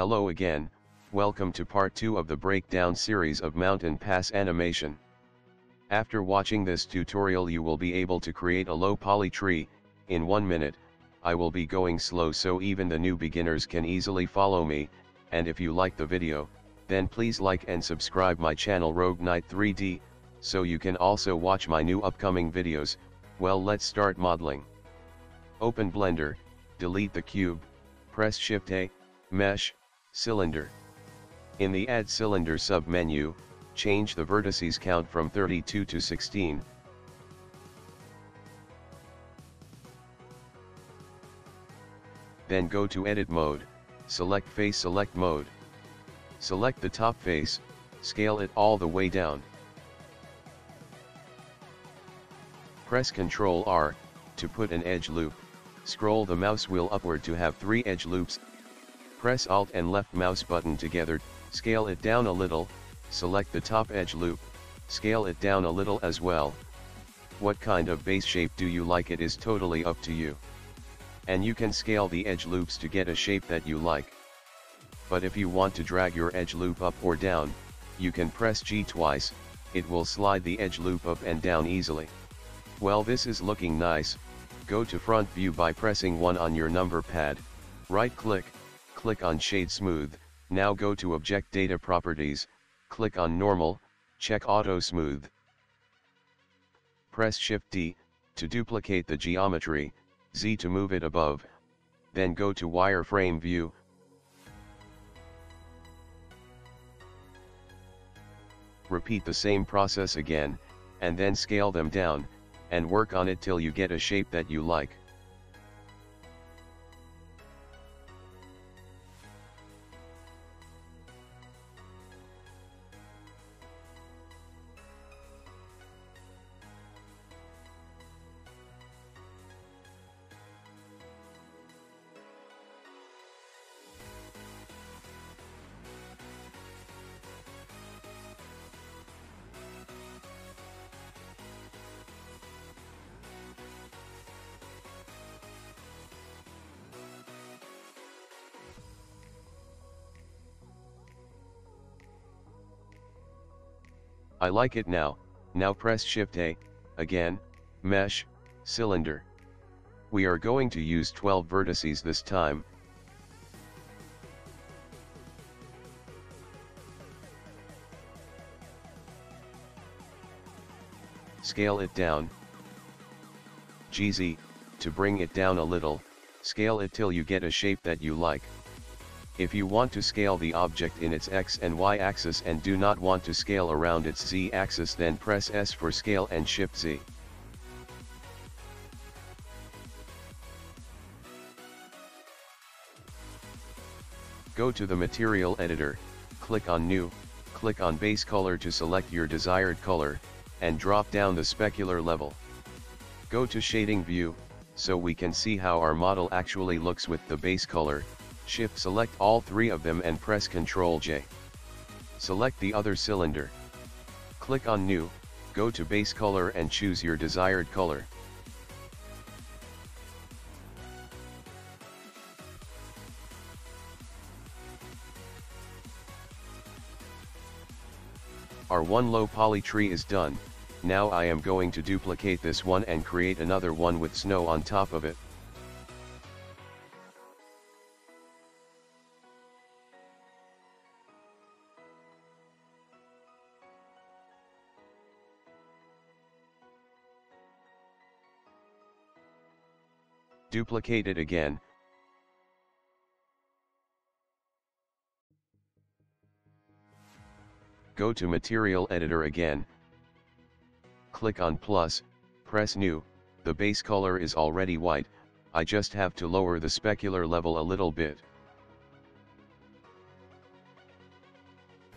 Hello again, welcome to part 2 of the breakdown series of mountain pass animation. After watching this tutorial you will be able to create a low poly tree, in 1 minute, I will be going slow so even the new beginners can easily follow me, and if you like the video, then please like and subscribe my channel Rogue Knight 3D, so you can also watch my new upcoming videos, well let's start modeling. Open Blender, delete the cube, press Shift A, Mesh, Cylinder. In the Add Cylinder sub-menu, change the vertices count from 32 to 16. Then go to Edit Mode, select Face Select Mode. Select the top face, scale it all the way down. Press Ctrl R, to put an edge loop, scroll the mouse wheel upward to have three edge loops. Press Alt and left mouse button together, scale it down a little, select the top edge loop, scale it down a little as well. What kind of base shape do you like it is totally up to you. And you can scale the edge loops to get a shape that you like. But if you want to drag your edge loop up or down, you can press G twice, it will slide the edge loop up and down easily. Well this is looking nice, go to front view by pressing 1 on your number pad, right click, click on shade smooth, now go to object data properties, click on normal, check auto smooth. Press shift D, to duplicate the geometry, Z to move it above, then go to wireframe view, repeat the same process again, and then scale them down, and work on it till you get a shape that you like. I like it now, now press Shift A, again, Mesh, Cylinder. We are going to use 12 vertices this time. Scale it down. GZ, to bring it down a little, scale it till you get a shape that you like. If you want to scale the object in its x and y axis and do not want to scale around its z axis then press S for scale and shift Z. Go to the material editor, click on new, click on base color to select your desired color, and drop down the specular level. Go to shading view, so we can see how our model actually looks with the base color, Shift select all three of them and press Ctrl J. Select the other cylinder. Click on New, go to Base Color and choose your desired color. Our one low poly tree is done, now I am going to duplicate this one and create another one with snow on top of it. Duplicate it again. Go to Material Editor again. Click on plus, press new, the base color is already white, I just have to lower the specular level a little bit.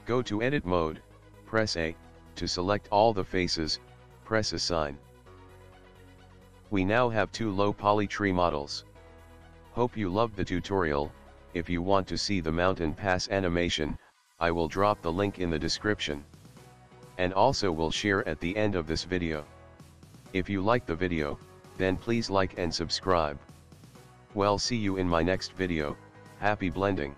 Go to Edit Mode, press A, to select all the faces, press Assign. We now have two low poly tree models. Hope you loved the tutorial, if you want to see the mountain pass animation, I will drop the link in the description. And also will share at the end of this video. If you like the video, then please like and subscribe. Well see you in my next video, happy blending.